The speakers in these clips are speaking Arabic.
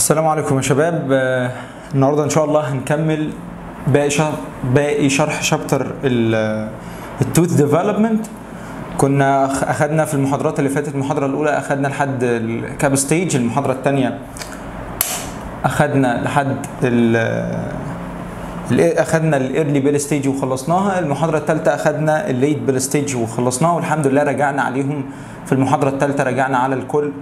السلام عليكم يا شباب. آه، النهارده إن شاء الله هنكمل باقي شرح باقي شرح chapter ال tooth development كنا أخدنا في المحاضرات اللي فاتت المحاضرة الأولى أخدنا لحد ال cap stage المحاضرة الثانية أخدنا لحد ال ال early bell stage وخلصناها. المحاضرة الثالثه أخدنا ال late bell stage وخلصناها والحمد لله رجعنا عليهم. في المحاضرة الثالثه رجعنا على الكل.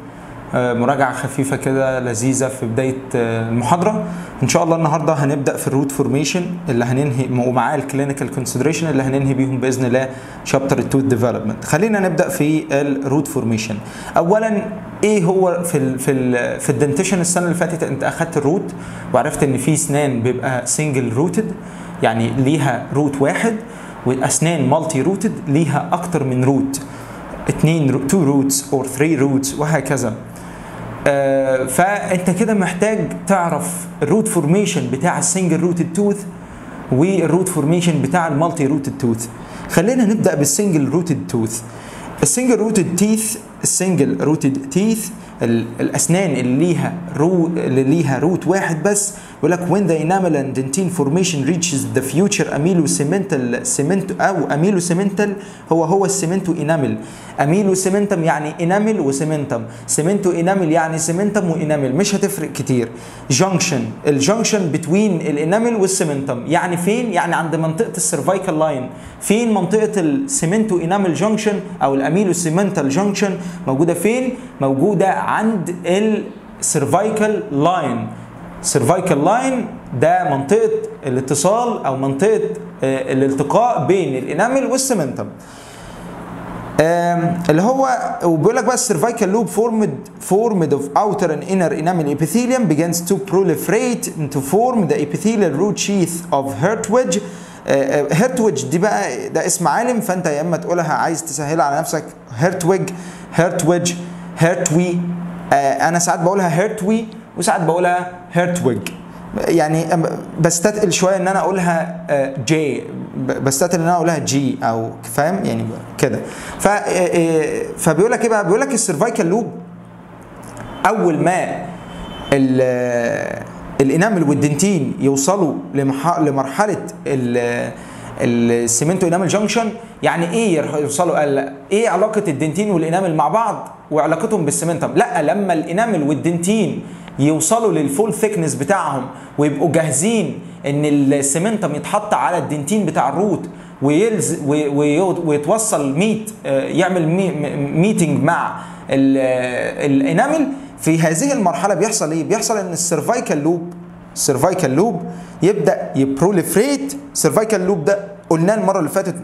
مراجعة خفيفة كده لذيذة في بداية آه، المحاضرة. إن شاء الله النهارده هنبدأ في ال root formation اللي هننهي ومعاه ال clinical consideration اللي هننهي بيهم بإذن الله chapter ال tooth development خلينا نبدأ في ال root formation اولا إيه هو في ال في ال في ال dentition السنة اللي فاتت أنت أخدت ال root؟ وعرفت إن في أسنان بيبقى single rooted يعني ليها root واحد وأسنان multi-rooted ليها أكتر من root اتنين two roots or three roots وهكذا. آه، فأنت كده محتاج تعرف ال root formation بتاع ال single rooted tooth وال root formation بتاع ال multi-rooted tooth خلينا نبدأ بال single rooted tooth ال single rooted teeth ال single rooted teeth الأسنان اللي ليها roo- اللي ليها root واحد بس بيقول لك when the enamel and dentine formation reaches the future amelocemental cement أو amelocemental هو هو ال cemento amelo cementum يعني enamel و cementum cemento-enamel يعني cementum و enamel مش هتفرق كتير. junction ال junction between ال enamel وال cementum يعني فين؟ يعني عند منطقة ال cervical line فين منطقة ال cemento-enamel junction أو ال amelocemental junction موجودة فين؟ موجودة عند ال cervical line cervical line ده منطقة الاتصال أو منطقة آه، الالتقاء بين ال enamel وال cementum آم، اللي هو وبيقول لك بقى ال cervical loop formed formed of outer and inner enamel epithelium begins to proliferate to form the epithelial root sheath of Hertwig. Hertwig دي بقى ده اسم عالم فأنت يا إما تقولها عايز تسهلها على نفسك. Hertwig هيرتوي آه، أنا ساعات بقولها هيرتوي وساعات بقولها هيرتويج يعني بستثقل شوية إن أنا أقولها آه، G ب- بستثقل إن أنا أقولها G أو فاهم؟ يعني كده. ف آه، فبيقول لك إيه بقى؟ بيقول لك ال cervical loop أول ما ال- ال enamel وال dentine يوصلوا لمرحلة ال- ال cemento-enamel junction يعني إيه يوصلوا قال إيه علاقة ال dentine وال enamel مع بعض وعلاقتهم بال cementum لأ لما ال enamel وال dentine يوصلوا لل full thickness بتاعهم ويبقوا جاهزين إن ال cementum يتحط على ال dentine بتاع ال root ويلز وي- وي- ويتوصل meet آه، يعمل mee- meeting مع ال- ال enamel في هذه المرحلة بيحصل إيه؟ بيحصل إن ال cervical loop ال cervical loop يبدأ ي proliferate. ال cervical loop ده قلناه المرة اللي فاتت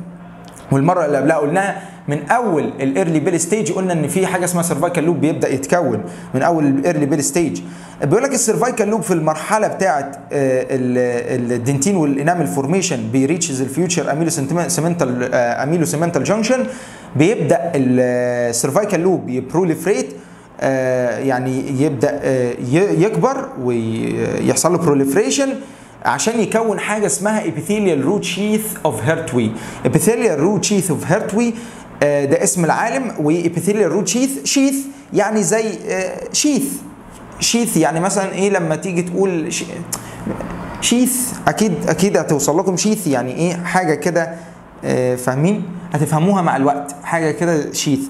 والمرة اللي قبلها قلناها من أول ال early bell stage قلنا إن في حاجة اسمها cervical loop بيبدأ يتكون من أول ال early bell stage بيقول لك ال cervical loop في المرحلة بتاعه ال dentine وال enamel formation بي reaches ال future amelocemental amelocemental junction بيبدأ ال cervical loop ي proliferate آه، يعني يبدأ آه، يكبر ويحصل له proliferation. عشان يكون حاجة اسمها epithelial root sheath of Hertwig epithelial root sheath of Hertwig آه، ده اسم العالم و epithelial root sheath sheath يعني زي شيث شيث يعني مثلا إيه لما تيجي تقول شيث أكيد أكيد هتوصل لكم شيث يعني إيه حاجة كده آه، فاهمين؟ هتفهموها مع الوقت. حاجة كده sheath آه،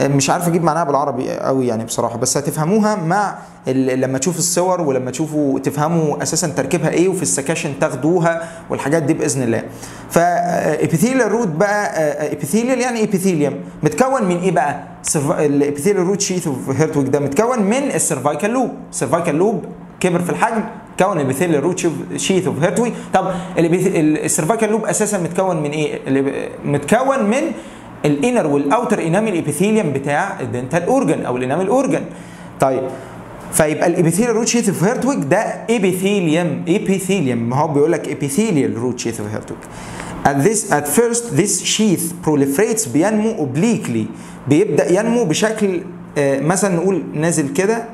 مش عارف أجيب معناها بالعربي قوي يعني بصراحة بس هتفهموها مع لما تشوفوا الصور ولما تشوفوا تفهموا أساسا تركيبها إيه وفي ال sections تاخدوها والحاجات دي بإذن الله. ف epithelial root بقى epithelial يعني epithelium متكون من إيه بقى؟ ال epithelial root sheath of Hertwig ده متكون من ال cervical loop ال cervical loop كبر في الحجم كون ال epithelial root sheath of Hertwig طب ال cervical loop أساسا متكون من إيه؟ متكون من ال inner وال outer enamel epithelium بتاع ال dental organ أو ال enamel organ طيب فيبقى ال epithelial root sheath of Hertwig ده epithelium epithelium. ما هو بيقول لك epithelial root sheath of Hertwig At this at first this sheath proliferates بينمو obliquely. بيبدأ ينمو بشكل آه، مثلا نقول نازل كده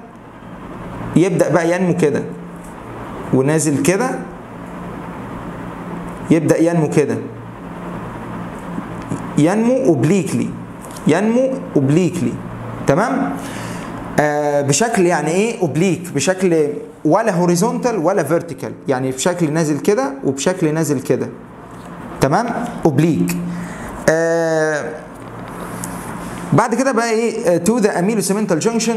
يبدأ بقى ينمو كده. ونازل كده يبدأ ينمو كده. ينمو obliquely ينمو obliquely تمام؟ آه بشكل يعني إيه oblique بشكل ولا horizontal ولا vertical يعني بشكل نازل كده وبشكل نازل كده تمام؟ oblique آه بعد كده بقى إيه تو ذا junction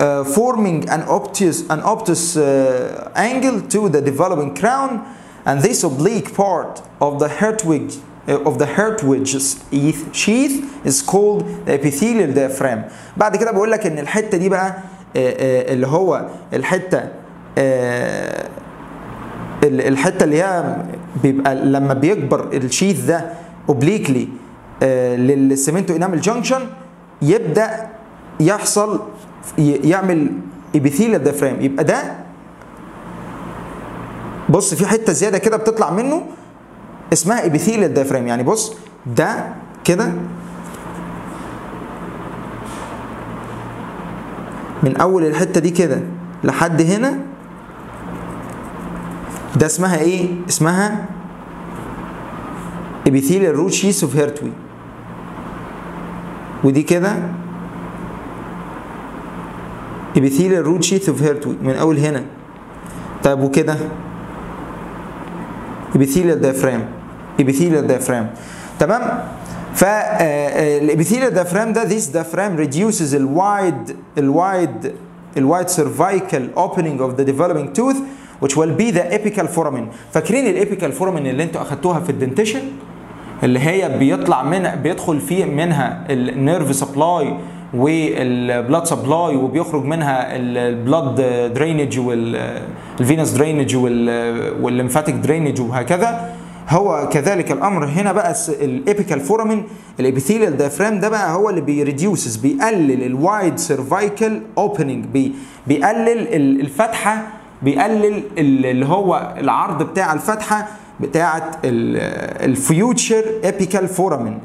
uh, forming an obtuse an obtuse uh, angle to the developing crown and this oblique part of the Hertwig of the Hertwig's sheath is called the epithelial diaphragm. بعد كده بقول لك إن الحتة دي بقى uh, uh, اللي هو الحتة uh, الحتة اللي هي بيبقى لما بيكبر الشيث ده obliquely لل cemento enamel junction يبدأ يحصل يعمل epithelial diaphragm يبقى ده بص في حتة زيادة كده بتطلع منه اسمها epithelial diaphragm يعني بص ده كده من أول الحتة دي كده لحد هنا. ده اسمها إيه؟ اسمها epithelial root sheath of Hertwig ودي كده epithelial root sheath of Hertwig من أول هنا. طيب وكده epithelial diaphragm. Epithelial diaphragm. تمام؟ فالابيثيليال diaphragm ده this diaphragm reduces الوايد الوايد ال wide cervical opening of the developing tooth which will be the apical foramen. فاكرين ال apical foramen اللي أنتوا أخدتوها في ال dentition؟ اللي هي بيطلع من بيدخل فيه منها ال nerve supply وال blood supply وبيخرج منها ال blood drainage وال venous drainage وال lymphatic drainage وهكذا. هو كذلك الأمر هنا بقى ال apical foramen ال epithelial diaphragm ده بقى هو اللي بي reduces بيقلل ال wide cervical opening بي بيقلل الفتحة بيقلل اللي هو العرض بتاع الفتحة بتاعة ال future apical foramen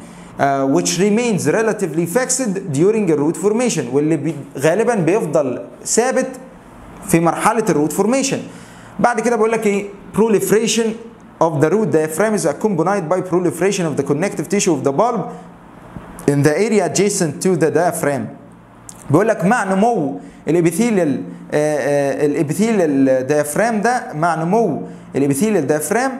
which remains relatively fixed during root formation واللي بي غالبا بيفضل ثابت في مرحلة ال root formation بعد كده بقول لك إيه؟ proliferation of the root diaphragm is accompanied by proliferation of the connective tissue of the pulp in the area adjacent to the diaphragm بيقول لك مع نمو ال epithelial ال epithelial diaphragm ده مع نمو ال epithelial diaphragm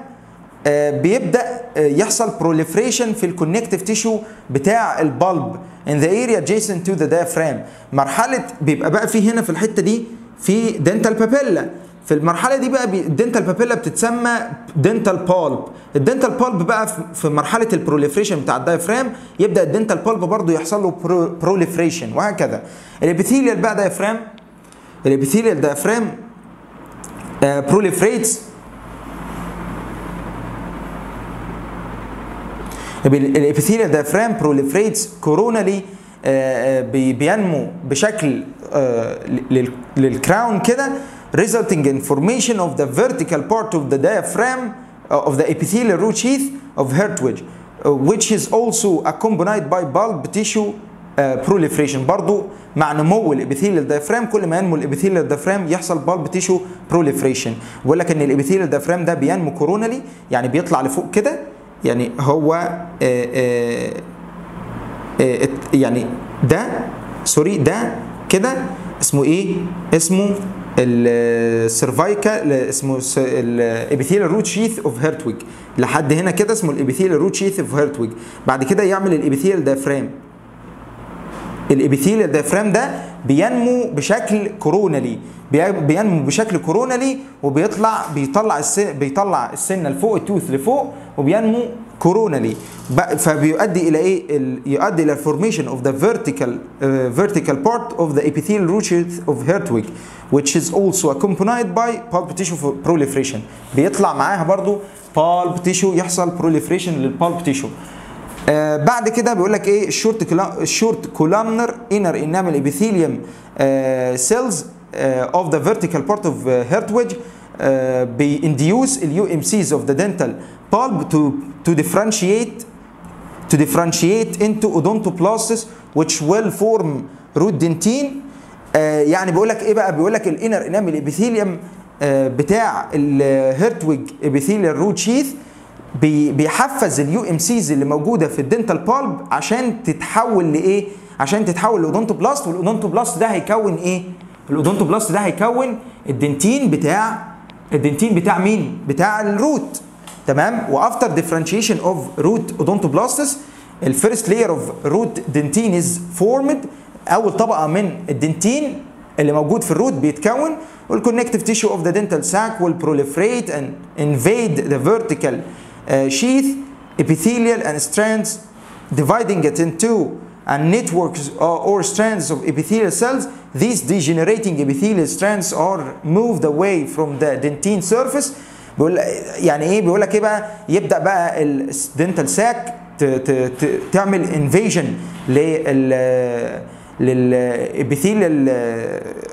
بيبدا يحصل proliferation في ال connective tissue بتاع ال pulp in the area adjacent to the diaphragm مرحله بيبقى بقى في هنا في الحته دي في dental papilla في المرحلة دي بقى ال dental papilla بتتسمى dental pulp ال dental pulp بقى في مرحلة ال proliferation بتاع ال diaphragm يبدأ ال dental pulp برضه يحصل له proliferation وهكذا. ال epithelial بقى diaphragm ال epithelial diaphragm proliferates ال epithelial diaphragm proliferates coronally بينمو بشكل لل crown كده. Resulting in formation of the vertical part of the diaphragm uh, of the epithelial root sheath of Hertwig uh, which is also accompanied by pulp tissue uh, proliferation برضو مع نمو الابيثيليال دايفرام كل ما ينمو الابيثيليال دايفرام يحصل pulp tissue proliferation بيقول لك ان الابيثيليال دايفرام ده بينمو coronally يعني بيطلع لفوق كده يعني هو آآ آآ يعني ده sorry ده كده اسمه إيه اسمه ال cervical اسمه ال epithelial root sheath of Hertwig لحد هنا كده اسمه ال epithelial root sheath of Hertwig بعد كده يعمل ال epithelial diaphragm ال epithelial diaphragm ده بينمو بشكل coronal بينمو بشكل coronal وبيطلع بيطلع السن بيطلع السنة لفوق ال tooth لفوق وبينمو كورونالي فبيؤدي إلى إيه يؤدي إلى of the vertical uh, vertical part of the epithelial root sheath of Hertwig which is also accompanied by pulp tissue proliferation بيطلع معاها برضو pulp tissue يحصل proliferation للpulp tissue آه بعد كده بيقول لك إيه الشورت الشورت كولامنر انر انامل ابيثيليوم of the vertical part of uh, Hertwig uh, بي induce ال UMCs of the dental pulp to to differentiate to differentiate into odontoblasts which will form root dentine. uh, يعني بيقول لك إيه بقى؟ بيقول لك ال inner enamel epithelium بتاع ال Hertwig epithelial root sheath بيحفز ال UMCs اللي موجودة في ال dental pulp عشان تتحول لإيه؟ عشان تتحول ل odontoblast وال odontoblast ده هيكون إيه؟ ال odontoblast ده هيكون ال dentine بتاع ال dentine بتاع مين؟ بتاع ال root تمام؟ و after differentiation of root odontoblasts ال first layer of root dentine is formed أول طبقة من ال dentine اللي موجود في ال root بيتكون وال connective tissue of the dental sac proliferate and invade the vertical uh, sheath epithelial and strands dividing it into and networks or, or strands of epithelial cells these degenerating epithelial strands are moved away from the dentine surface بيقول يعني إيه بيقول لك إيه بقى يبدا بقى ال dental sac تعمل invasion لل لل epithelial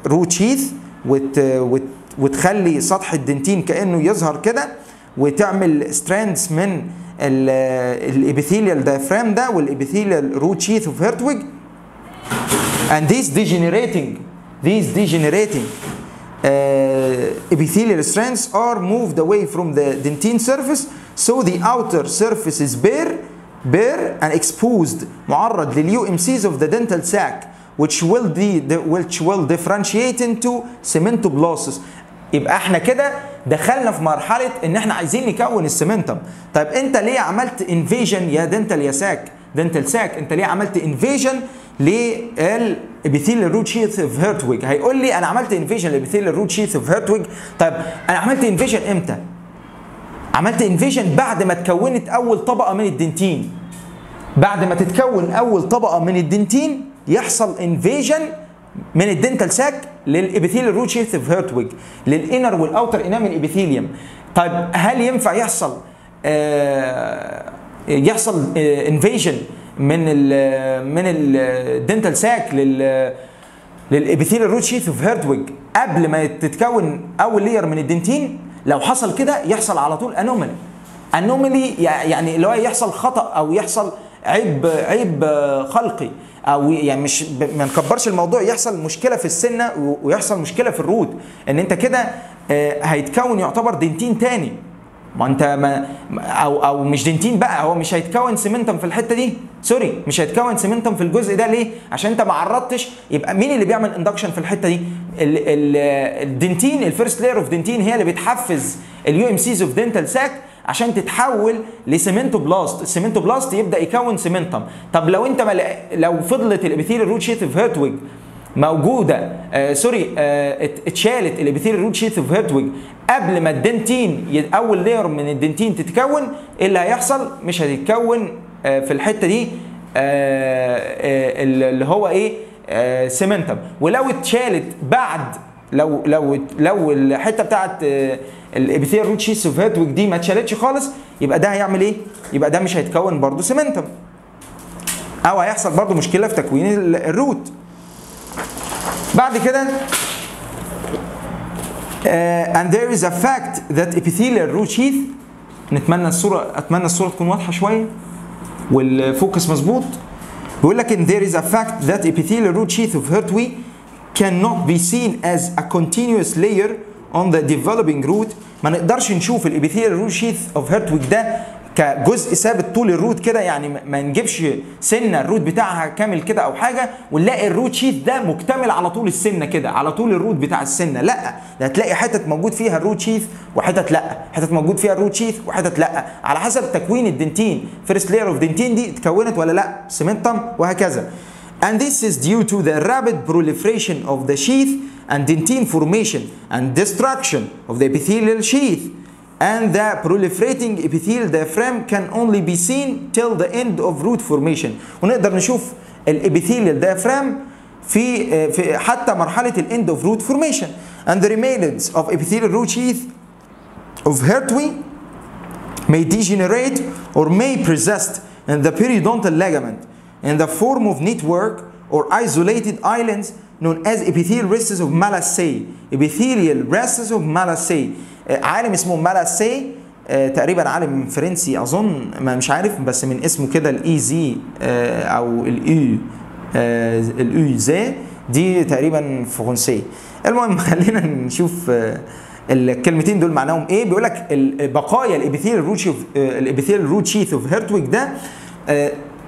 root sheath وت وت وتخلي سطح ال dentine كانه يظهر كده وتعمل ستراندز من الابيثيليال دايفرام ده والابيثيليال روت شيث اوف هيرتويج and these degenerating these degenerating uh, epithelial strands are moved away from the dentine surface so the outer surface is bare bare and exposed معرض لليو ام سيز of the dental sac which will be which will differentiate into cementoblastis يبقى إحنا كده دخلنا في مرحلة إن إحنا عايزين نكون ال cementum طيب أنت ليه عملت invasion يا dental يا sac dental sac أنت ليه عملت invasion لل epithelial root sheath of Hertwig هيقول لي أنا عملت invasion لل epithelial root sheath of Hertwig طيب أنا عملت invasion إمتى؟ عملت invasion بعد ما اتكونت أول طبقة من ال dentine. بعد ما تتكون أول طبقة من ال dentine يحصل invasion من الدنتال ساك للابيثيل روت شيث اوف هيرتويج للإنر والأوتر انامل إبيثيليوم. طيب هل ينفع يحصل آه يحصل آه invasion من ال من ال dental sac لل لل epithelial root sheath of Hertwig قبل ما تتكون أول layer من ال dentin؟ لو حصل كده يحصل على طول anomaly anomaly يعني اللي هو يحصل خطأ أو يحصل عيب عيب خلقي. أو يعني مش ما نكبرش الموضوع يحصل مشكلة في السنة ويحصل مشكلة في ال root إن أنت كده هيتكون يعتبر dentin تاني. ما أنت ما أو أو مش dentin بقى هو مش هيتكون cementum في الحتة دي؟ sorry مش هيتكون cementum في الجزء ده ليه؟ عشان أنت ما عرضتش يبقى مين اللي بيعمل induction في الحتة دي؟ ال dentin ال first layer of dentin هي اللي بتحفز ال UMCs of dental sac عشان تتحول ل cementoblast. ال cementoblast يبدأ يكون cementum. طب لو انت مل... لو فضلت ال epithelial root sheath of Hertwig موجودة آه sorry آه اتشالت ال epithelial root sheath of Hertwig قبل ما ال dentin أول layer من ال dentin تتكون إيه اللي هيحصل؟ مش هتتكون آه في الحتة دي آه آه اللي هو إيه؟ آه cementum. ولو اتشالت بعد لو لو لو الحته بتاعت ال epithelial root sheath of Hertwig دي ما اتشالتش خالص يبقى ده هيعمل إيه؟ يبقى ده مش هيتكون برضه cementum أو هيحصل برضه مشكلة في تكوين ال root بعد كده uh, and there is a fact that epithelial root sheath نتمنى الصورة أتمنى الصورة تكون واضحة شوية وال focus مظبوط. بيقول لك إن there is a fact that epithelial root sheath of Hertwig cannot be seen as a continuous layer on the developing root. ما نقدرش نشوف ال epithelial root sheath of Hertwig ده كجزء ثابت طول ال root كده يعني ما نجيبش سنة ال root بتاعها كامل كده أو حاجة ونلاقي ال root sheath ده مكتمل على طول السنة كده على طول ال root بتاع السنة. لأ ده هتلاقي حتت موجود فيها ال root sheath وحتت لأ. حتت موجود فيها ال root sheath وحتت لأ. على حسب تكوين ال dentin first layer of dentin دي اتكونت ولا لأ؟ cementum وهكذا. and this is due to the rapid proliferation of the sheath and dentine formation and destruction of the epithelial sheath and the proliferating epithelial diaphragm can only be seen till the end of root formation ونقدر نشوف الابيثيليال diaphragm في في حتى مرحله الاند اوف روت فورميشن and the remains of epithelial root sheath of Hertwig may degenerate or may persist in the periodontal ligament In the form of network or isolated islands known as epithelial rests of Malassez epithelial rests of Malassez عالم اسمه Malassez تقريبا عالم فرنسي أظن ما مش عارف بس من اسمه كده ال e z أو ال e ال e z دي تقريبا فرنسيه المهم خلينا نشوف الكلمتين دول معناهم إيه. بيقول لك بقايا ال epithelial root ال epithelial root sheath of Hertwig ده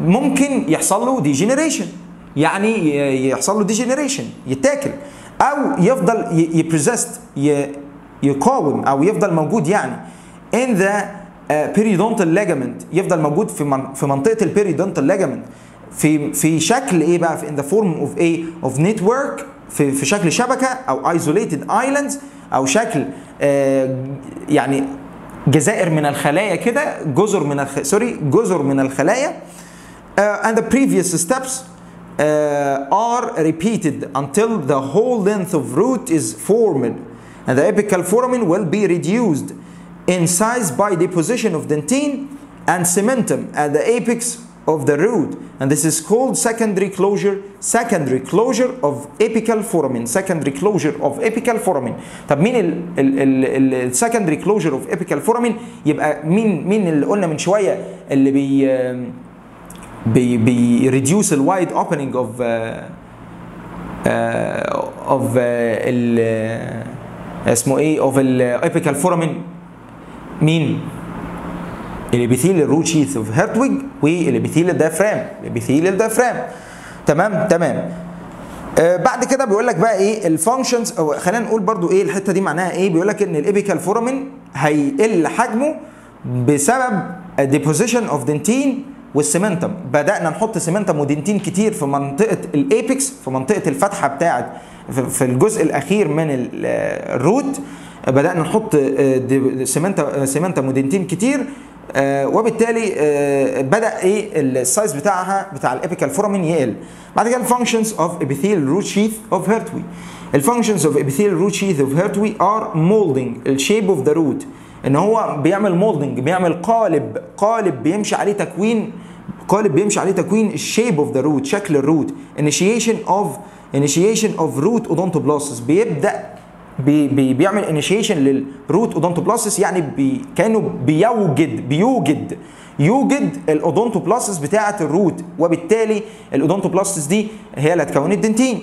ممكن يحصل له degeneration يعني يحصل له degeneration يتاكل. أو يفضل ي persist يقاوم أو يفضل موجود يعني. The uh, periodontal ligament يفضل موجود في من في منطقة ال periodontal ligament. في في شكل إيه بقى؟ في in the form of إيه of network في في شكل شبكة أو isolated islands أو شكل آه يعني جزائر من الخلايا كده جزر من الخ... سوري جزر من الخلايا. uh, and the previous steps uh, are repeated until the whole length of root is formed and the apical foramen will be reduced in size by deposition of dentine and cementum at the apex of the root and this is called secondary closure secondary closure of apical foramen secondary closure of apical foramen طب مين ال ال ال ال secondary closure of apical foramen يبقى مين مين اللي قلنا من شويه اللي بي بي بي reduce the wide opening of uh, uh, of uh, ال uh, اسمه إيه؟ of ال apical foramen مين؟ الابيثيل الروت شيث اوف هيرتويج والابيثيل الدايفرام. الابيثيل الدايفرام. تمام؟ تمام. آه بعد كده بيقول لك بقى إيه؟ ال functions أو خلينا نقول برضو إيه؟ الحتة دي معناها إيه؟ بيقول لك إن ال apical foramen هيقل حجمه بسبب deposition of dentin وال cementum بدأنا نحط cementum و dentin كتير في منطقة ال apex في منطقة الفتحة بتاعه في- الجزء الأخير من ال- ال root. بدأنا نحط آه، cementum و dentin كتير آه، وبالتالي آه، بدأ إيه ال size بتاعها بتاع ال apical foramen يقل. بعد كده ال functions of epithelial root sheath of Hertwig ال functions of epithelial root sheath of Hertwig are molding. ال shape of the root إن هو بيعمل molding بيعمل قالب قالب بيمشي عليه تكوين قالب بيمشي عليه تكوين ال shape of the root شكل ال root initiation of initiation of root odontoblasts. بيبدأ بي بي بيعمل initiation لل root odontoblasts يعني بي كأنه بيوجد بيوجد. يوجد ال odontoblasts بتاعة ال root وبالتالي ال odontoblasts دي هي اللي هتكون ال dentin.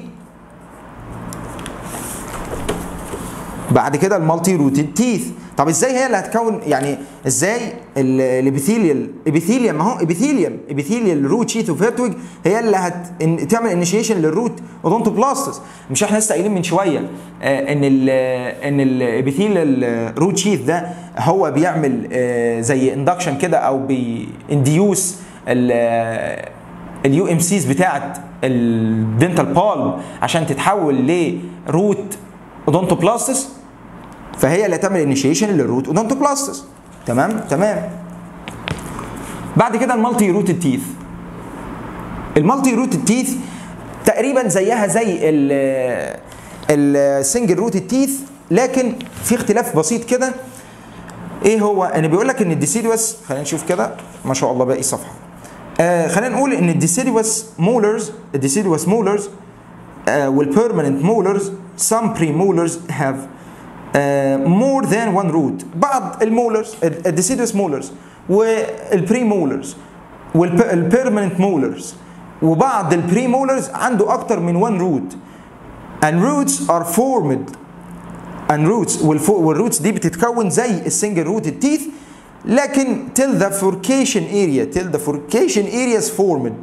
بعد كده ال multi-rooted teeth طب إزاي هي اللي هتكون يعني إزاي ال epithelial epithelium ما هو epithelium epithelial root sheath of Hertwig هي اللي هت تعمل initiation لل root odontoblasts مش إحنا لسه قايلين من شوية آه إن ال إن ال epithelial root sheath ده هو بيعمل آه زي induction كده أو بي induce ال UMCs بتاعت ال dental pulp عشان تتحول ل root odontoblasts فهي اللي هتعمل initiation لل root odontoblasts تمام؟ تمام. بعد كده ال multi-rooted teeth ال multi-rooted teeth تقريبا زيها زي ال ال single rooted teeth لكن في اختلاف بسيط كده. إيه هو؟ ان بيقول لك إن ال deciduous خلينا نشوف كده. ما شاء الله باقي صفحة. آه خلينا نقول إن ال deciduous molars ال deciduous molars وال permanent molars some premolars have uh, more than one root بعض المولرز الديسيدوس مولرز والبريمولرز والبيرمننت مولرز وبعض البريمولرز عنده أكتر من one root and roots are formed and roots والروتس دي بتتكون زي السنجل روتد تيث لكن till the furcation area till the furcation area is formed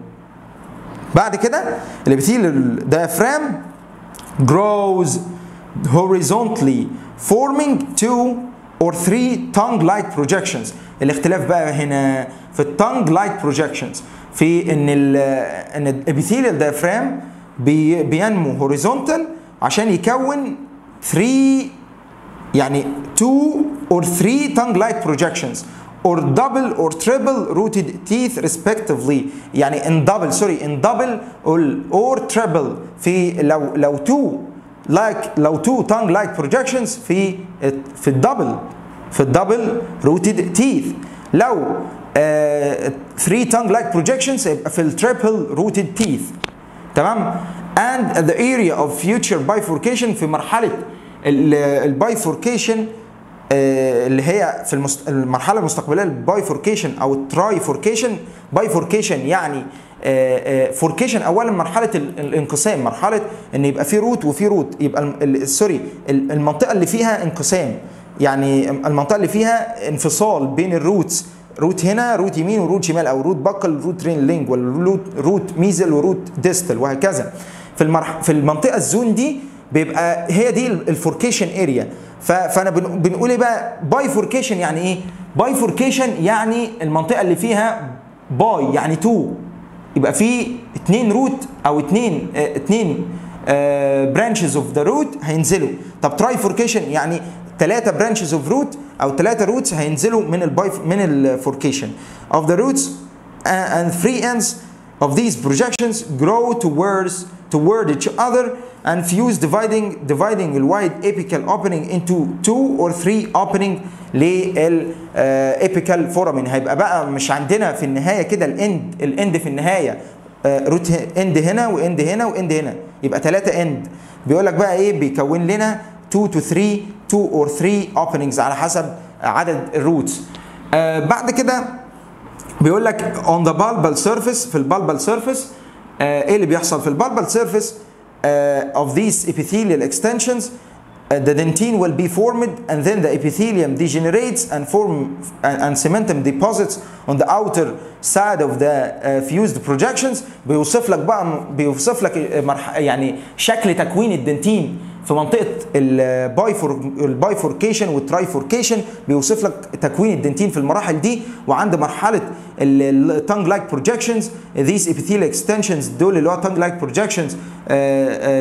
بعد كده الابيثيل diaphragm grows horizontally forming two or three tongue-like projections الاختلاف بقى هنا في لايك projections في ان ال ان الابيثيليال diaphragm بي بينمو هوريزونتال عشان يكون 3 يعني 2 or 3 tongue-like projections or double or triple rooted teeth respectively يعني in double sorry in double or, or triple في لو لو 2 like لو 2 tongue like projections في في ال double في ال double rooted teeth. لو 3 uh, tongue like projections يبقى في ال triple rooted teeth. تمام؟ And the area of future bifurcation في مرحلة ال bifurcation اللي هي في المست... المرحلة المستقبلية ال bifurcation أو ال trifurcation bifurcation يعني furcation اولا مرحلة الانقسام مرحلة إن يبقى في root وفي root يبقى sorry المنطقة اللي فيها انقسام. يعني المنطقة اللي فيها انفصال بين ال roots root هنا root يمين و root شمال أو root buccal root lingual root mesial و root distal وهكذا. في المرح في المنطقة ال zone دي بيبقى هي دي ال furcation area فأنا بنقول إيه بقى؟ bifurcation يعني إيه؟ bifurcation يعني المنطقة اللي فيها bi يعني two يبقى في اتنين root أو اتنين آه اتنين branches of the root هينزلوا. طب trifurcation يعني ثلاثة branches of root أو ثلاثة roots هينزلوا من ال bi من ال furcation of the roots and three ends of these projections grow towards toward each other and fuse dividing dividing the wide apical opening into two or three opening لل apical foramen. هيبقى بقى مش عندنا في النهاية كده ال end ال end في النهاية. root end هنا و end هنا و end هنا. يبقى ثلاثة end بيقول لك بقى إيه؟ بيكون لنا 2 to 3 2 or 3 openings على حسب عدد ال roots آه بعد كده بيقول لك on the pulpal surface في ال pulpal آه إيه اللي بيحصل في ال pulpal آه of these epithelial extensions uh, the dentine will be formed and then the epithelium degenerates and form and, and cementum deposits on the outer side of the uh, fused projections بيوصف لك بقى بيوصف لك يعني شكل تكوين ال dentine في منطقة ال bifurcation وال trifurcation بيوصف لك تكوين ال dentine في المراحل دي وعند مرحلة ال tongue like projections these epithelial extensions دول اللي هو tongue like projections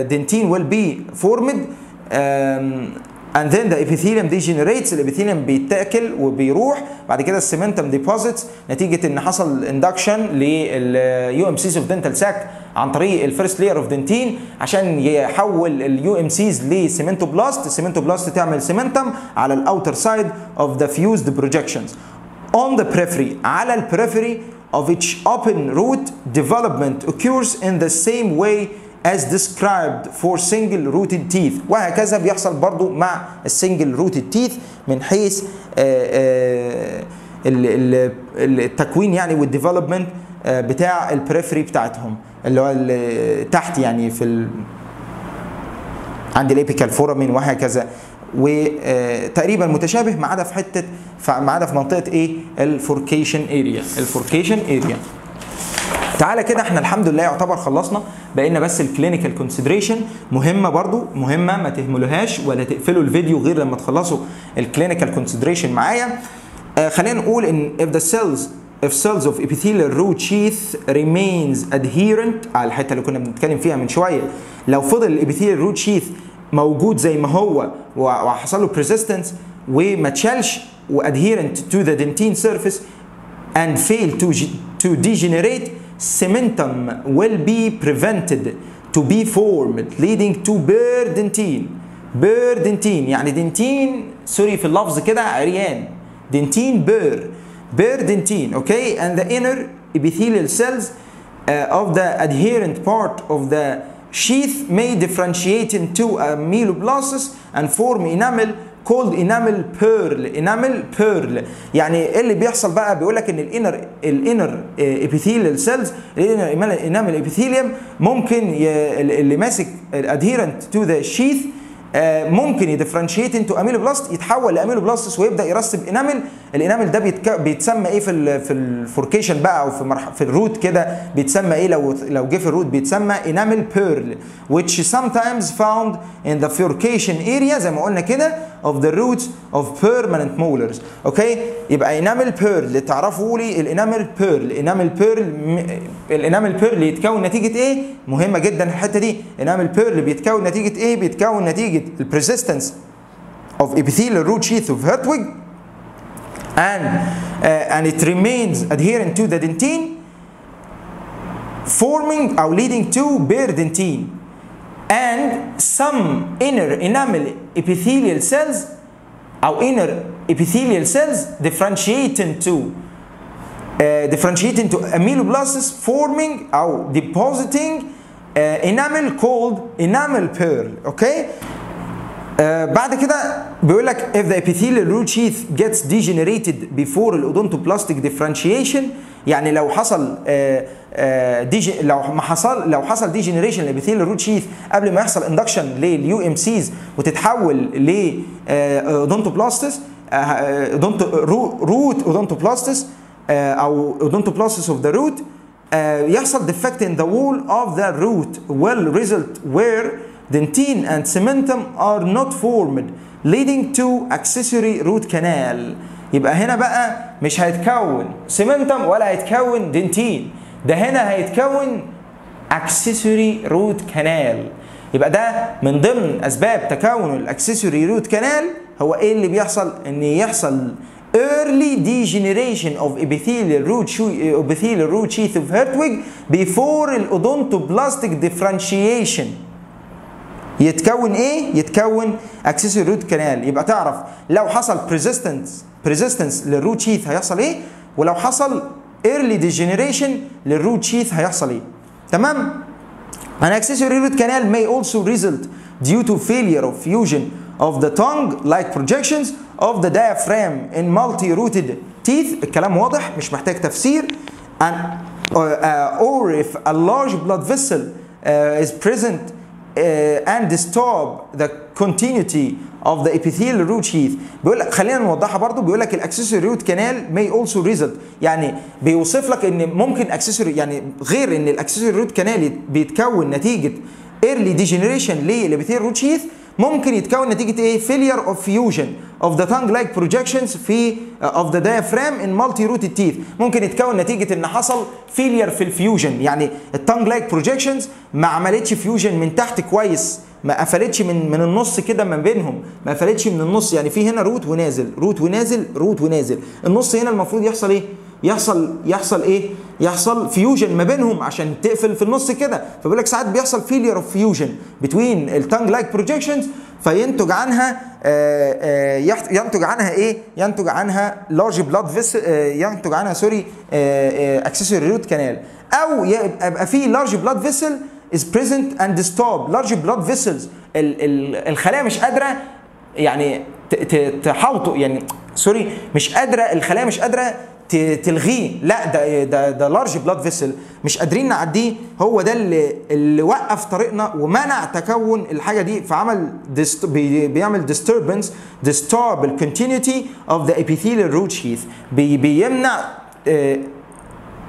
dentine be formed um, and then the epithelium degenerates ال epithelium بيتاكل وبيروح بعد كده ال cementum deposits نتيجة إن حصل induction لل UMCs of dental sac عن طريق ال first layer of dentine عشان يحول ال UMCs ل cementoblast ال cementoblast تعمل cementum على ال outer side of the fused projections on the periphery على ال periphery of each open root development occurs in the same way as described for single rooted teeth. وهكذا بيحصل برضو مع ال single rooted teeth من حيث التكوين يعني وال development بتاع ال periphery بتاعتهم اللي هو تحت يعني في ال... عند ال apical foramen وهكذا. وتقريبا متشابه ما عدا في حتة ما عدا في منطقة إيه؟ ال furcation area ال furcation area تعالى كده إحنا الحمد لله يعتبر خلصنا بقينا بس ال clinical consideration مهمة برضو مهمة ما تهملوهاش ولا تقفلوا الفيديو غير لما تخلصوا ال clinical consideration معايا. آه خلينا نقول إن if the cells if cells of epithelial root sheath remains adherent على الحتة اللي كنا بنتكلم فيها من شوية. لو فضل ال epithelial root sheath موجود زي ما هو وحصل له persistence وما اتشالش و adherent to the dentine surface and fail to to degenerate cementum will be prevented to be formed leading to bare dentine bare dentine يعني dentine سوري في اللفظ كده عريان dentine bare bare dentine okay and the inner epithelial cells uh, of the adherent part of the sheath may differentiate into ameloblasts and form enamel called enamel pearl enamel pearl. يعني إيه اللي بيحصل بقى؟ بيقول لك إن ال inner ال inner epithelial cells ال inner enamel epithelium ممكن اللي ماسك ال adherent to the sheath ممكن ي differentiate into ameloblast يتحول ل ameloblasts ويبدأ يرسب enamel ال enamel ده بيتك... بيتسمى إيه في ال في ال furcation بقى أو في مرح... في ال root كده؟ بيتسمى إيه؟ لو لو جه في ال root بيتسمى enamel pearl which sometimes found in the furcation area زي ما قلنا كده. Of the roots of permanent molars. okay يبقى enamel pearl تعرفوا لي ال enamel pearl enamel pearl ال enamel pearl يتكون نتيجة إيه؟ مهمة جدا الحتة دي. enamel pearl بيتكون نتيجة إيه؟ بيتكون نتيجة ال persistence of epithelial root sheath of Hertwig and uh, and it remains adherent to the dentine forming or leading to bare dentine. And some inner enamel epithelial cells or inner epithelial cells differentiate into uh, differentiate into ameloblasts forming or depositing uh, enamel called enamel pearl okay آه بعد كده بيقول لك if the epithelial root sheath gets degenerated before الاودونتوبلاستيك differentiation يعني لو حصل آه آه لو ما حصل لو حصل degeneration لل epithelial root sheath قبل ما يحصل لل UMCs وتتحول ل odontoblasts odonto root odontoblasts أو odontoblasts of the root آه، يحصل defect in the wall of the root. Will result where dentine and cementum are not formed leading to accessory root canal يبقى هنا بقى مش هيتكون cementum ولا هيتكون dentin ده هنا هيتكون accessory root canal يبقى ده من ضمن اسباب تكون ال accessory root canal هو إيه اللي بيحصل ان يحصل early degeneration of epithelial root epithelial root sheath of Hertwig before ال odontoblastic differentiation يتكون إيه؟ يتكون accessory root canal يبقى تعرف لو حصل persistence persistence للروت شيث هيحصل إيه؟ ولو حصل early degeneration للروت شيث هيحصل إيه؟ تمام؟ An accessory root canal may also result due to failure of fusion of the tongue like projections of the diaphragm in multi-rooted teeth الكلام واضح مش محتاج تفسير and uh, uh, or if a large blood vessel uh, is present uh, and disturb the continuity of the epithelial root sheath. بيقول لك خلينا نوضحها برضو. بيقول لك ال accessory root canal may also result. يعني بيوصف لك إن ممكن accessory يعني غير إن ال accessory root canal بيتكون نتيجة early degeneration لل epithelial root sheath ممكن يتكون نتيجة إيه؟ Failure of fusion of the tongue like projections في of the diaphragm in multi rooted teeth. ممكن يتكون نتيجة إن حصل failure في ال fusion يعني ال tongue like projections ما عملتش fusion من تحت كويس ما قفلتش من من النص كده ما بينهم ما قفلتش من النص. يعني في هنا root ونازل root ونازل root ونازل. النص هنا المفروض يحصل إيه؟ يحصل يحصل إيه؟ يحصل fusion ما بينهم عشان تقفل في النص كده. فبيقول لك ساعات بيحصل failure of fusion between ال tongue like projections فينتج عنها آه، آه، ينتج عنها إيه؟ ينتج عنها large blood vess ينتج عنها sorry accessory root canal أو يبقى في large blood vessel and disturbed. large blood vessels ال- ال- الخلايا مش قادرة يعني تحاوطه يعني sorry مش قادرة الخلايا مش قادرة تلغيه. لا ده ده ده large blood vessel مش قادرين نعديه. هو ده اللي اللي وقف طريقنا ومنع تكون الحاجة دي فعمل dist بي بيعمل the continuity of the epithelial root sheath. بي بيمنع آه،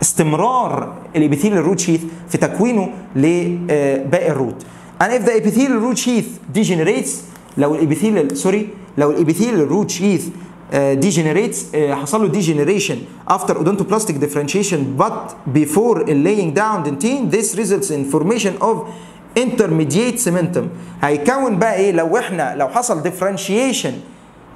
استمرار الابيثيليال روت شيث في تكوينه لباقي الروت and if the epithelial root sheath degenerates لو الابيثيليال سوري لو الابيثيليال روت شيث آه، حصل له degeneration after odontoplastic differentiation but before laying down dentine this results in formation of intermediate cementum هيكون بقى إيه لو إحنا لو حصل differentiation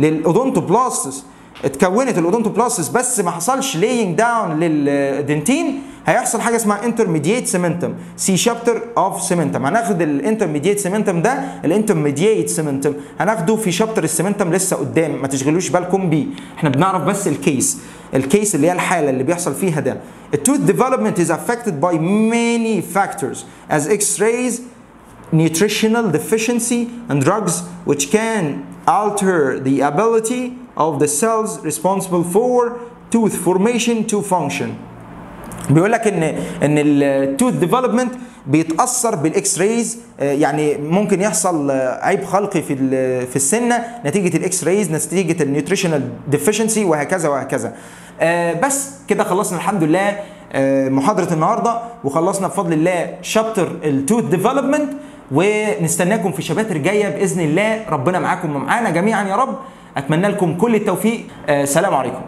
لل odontoblasts اتكونت ال odontoblasts بس ما حصلش laying down لل dentin هيحصل حاجة اسمها intermediate cementum see chapter of cementum هناخد ال intermediate cementum ده ال intermediate cementum هناخده في chapter ال cementum لسه قدام ما تشغلوش بالكم بيه. إحنا بنعرف بس ال case ال case اللي هي الحالة اللي بيحصل فيها ده. ال tooth development is affected by many factors as x-rays nutritional deficiency and drugs which can alter the ability of the cells responsible for tooth formation to function. بيقول لك إن ان ال tooth development بيتأثر بال x-rays يعني ممكن يحصل آه، عيب خلقي في في السنة نتيجة ال x-rays نتيجه ال nutritional deficiency وهكذا وهكذا. آه، بس كده خلصنا الحمد لله آه، محاضرة النهارده وخلصنا بفضل الله شابتر التوث ديفلوبمنت ونستناكم في شباتر جاية بإذن الله. ربنا معاكم ومعانا جميعا يا رب. أتمنى لكم كل التوفيق. آه، سلام عليكم.